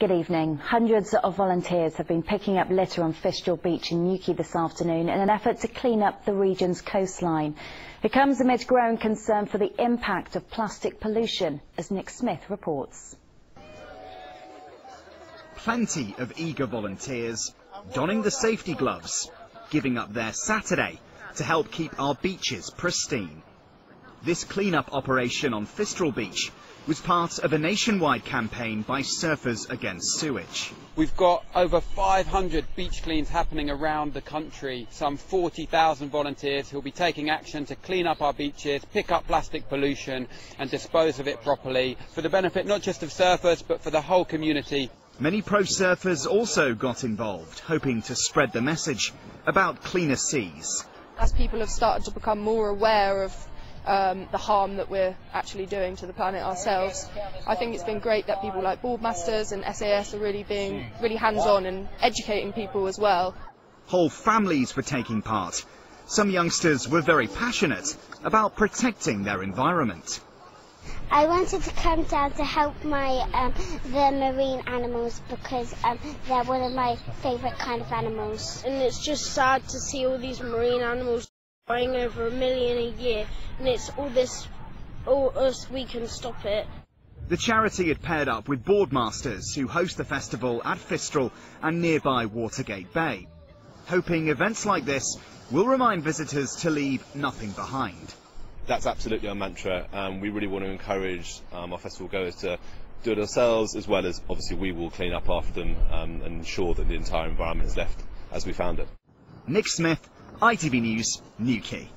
Good evening. Hundreds of volunteers have been picking up litter on Fistral Beach in Newquay this afternoon in an effort to clean up the region's coastline. It comes amid growing concern for the impact of plastic pollution, as Nick Smith reports. Plenty of eager volunteers donning the safety gloves, giving up their Saturday to help keep our beaches pristine. This clean-up operation on Fistral Beach was part of a nationwide campaign by Surfers Against Sewage. We've got over 500 beach cleans happening around the country, some 40,000 volunteers who will be taking action to clean up our beaches, pick up plastic pollution and dispose of it properly for the benefit not just of surfers but for the whole community. Many pro surfers also got involved, hoping to spread the message about cleaner seas. As people have started to become more aware of um, the harm that we're actually doing to the planet ourselves. I think it's been great that people like Boardmasters and SAS are really being really hands-on and educating people as well. Whole families were taking part. Some youngsters were very passionate about protecting their environment. I wanted to come down to help my um, the marine animals because um, they're one of my favourite kind of animals. And it's just sad to see all these marine animals dying over a million a year, and it's all this, all us, we can stop it. The charity had paired up with Boardmasters, who host the festival at Fistral and nearby Watergate Bay, hoping events like this will remind visitors to leave nothing behind. That's absolutely our mantra. Um, we really want to encourage um, our festival goers to do it ourselves, as well as obviously we will clean up after them um, and ensure that the entire environment is left as we found it. Nick Smith, ITV News, Newquay.